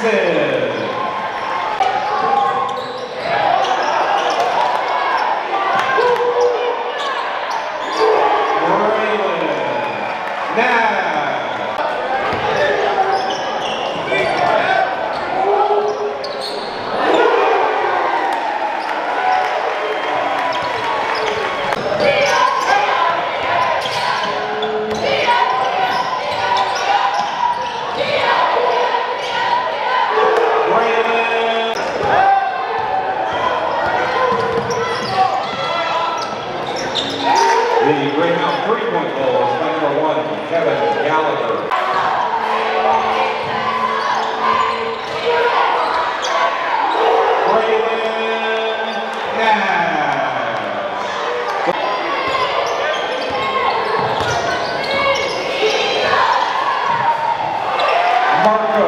Jackson. Now. The Greyhound three-point goal is number one, Kevin Gallagher. Marco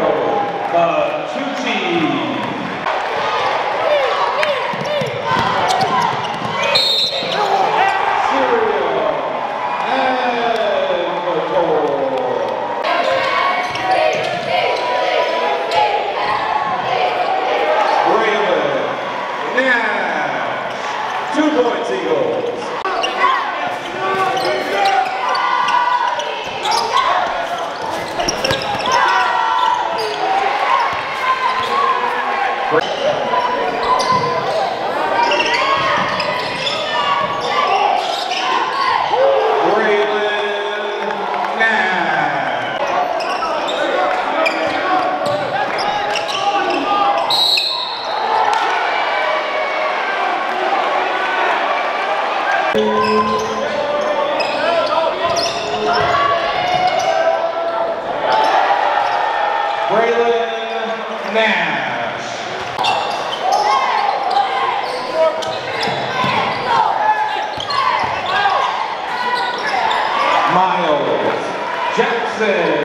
Two points, Eagles. Braylon Nash. Miles Jackson.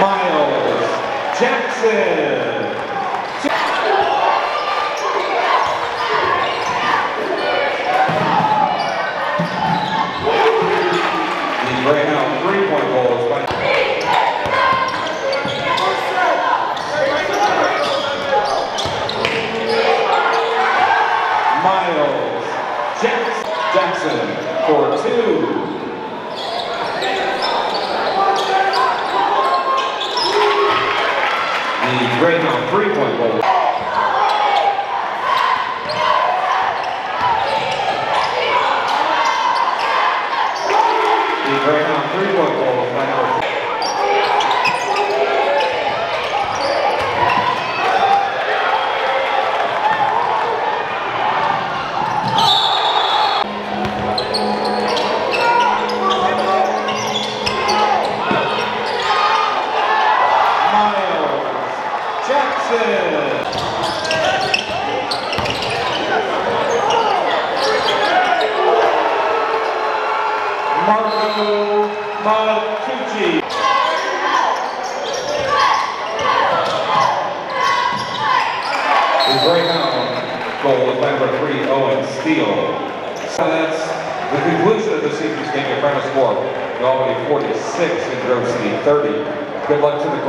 Miles Jackson. The Greyhound three-point goal is by Miles Jackson, for two. The Greyhound three-point goal. The Greyhound three-point goal is by number Miles Jackson. Marco Matucci. The Greyhound goal is by number three, Owen So that's the conclusion of this evening's game. Your final score, Albany 46 and Grove City 30. Good luck to the.